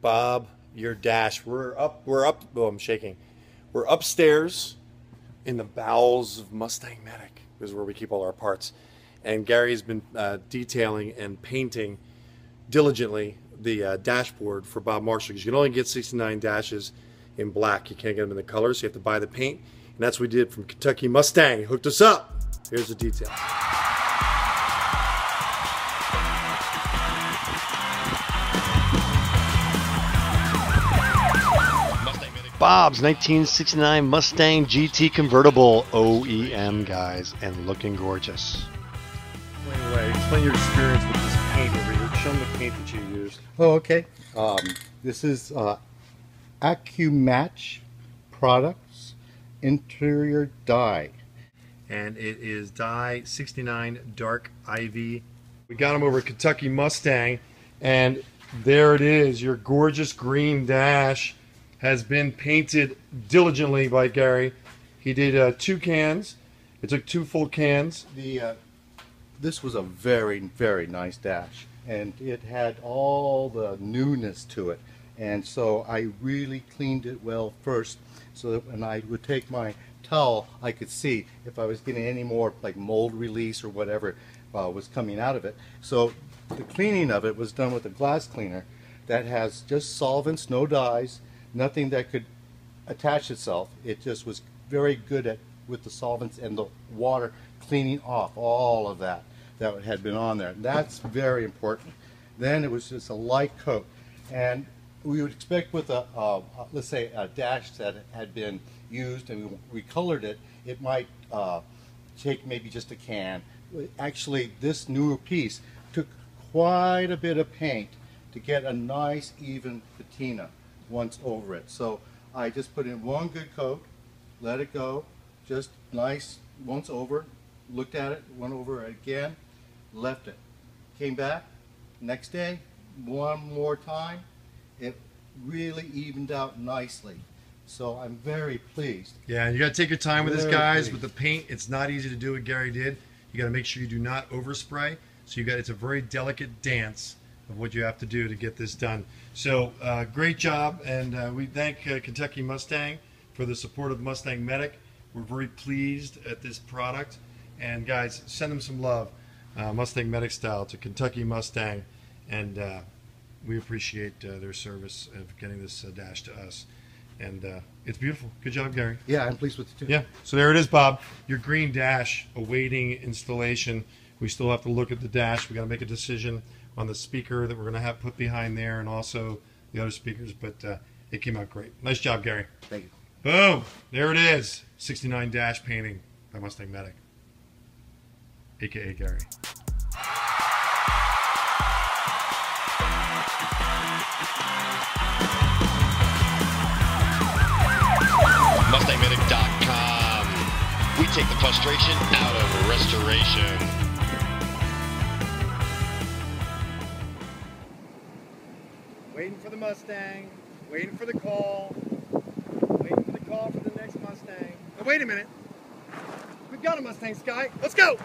Bob, your dash. We're up. We're up. Oh, I'm shaking. We're upstairs in the bowels of Mustang Medic. Is where we keep all our parts. And Gary's been uh, detailing and painting diligently the uh, dashboard for Bob Marshall because you can only get 69 dashes in black. You can't get them in the colors. So you have to buy the paint. And that's what we did from Kentucky Mustang. Hooked us up. Here's the detail. Bob's 1969 Mustang GT convertible OEM, guys, and looking gorgeous. Explain. Explain your experience with this paint over here. Show them the paint that you used. Oh, okay. Um, this is uh, AccuMatch Products Interior Dye. And it is dye 69 Dark Ivy. We got them over at Kentucky Mustang, and there it is. Your gorgeous green dash has been painted diligently by Gary. He did uh, two cans. It took two full cans. The uh, this was a very very nice dash, and it had all the newness to it. And so I really cleaned it well first, so that when I would take my towel, I could see if I was getting any more like mold release or whatever uh, was coming out of it. So the cleaning of it was done with a glass cleaner that has just solvents, no dyes, nothing that could attach itself. It just was very good at with the solvents and the water cleaning off all of that that had been on there. That's very important. Then it was just a light coat. And we would expect with a, uh, let's say, a dash that had been used and we colored it, it might uh, take maybe just a can. Actually, this newer piece took quite a bit of paint to get a nice even patina once over it. So I just put in one good coat, let it go, just nice once over, looked at it, went over it again, left it. Came back, next day, one more time, it really evened out nicely. So I'm very pleased. Yeah, and you got to take your time with Very this, guys. pleased. With the paint, it's not easy to do what Gary did. You got to make sure you do not overspray. So you got it's a very delicate dance of what you have to do to get this done. So uh, great job, and uh, we thank uh, Kentucky Mustang for the support of Mustang Medic. We're very pleased at this product, and guys, send them some love, uh, Mustang Medic style to Kentucky Mustang, and uh, we appreciate uh, their service of getting this dash to us. And uh, it's beautiful. Good job, Gary. Yeah, I'm pleased with it too. Yeah. So there it is, Bob. Your green dash awaiting installation. We still have to look at the dash. We got to make a decision on the speaker that we're going to have put behind there, and also the other speakers. But uh, it came out great. Nice job, Gary. Thank you. Boom. There it is. 69 dash painting by Mustang Medic, aka Gary. MustangMedic.com. We take the frustration out of restoration. Waiting for the Mustang. Waiting for the call. Waiting for the call for the next Mustang. Oh, wait a minute. We've got a Mustang Sky. Let's go.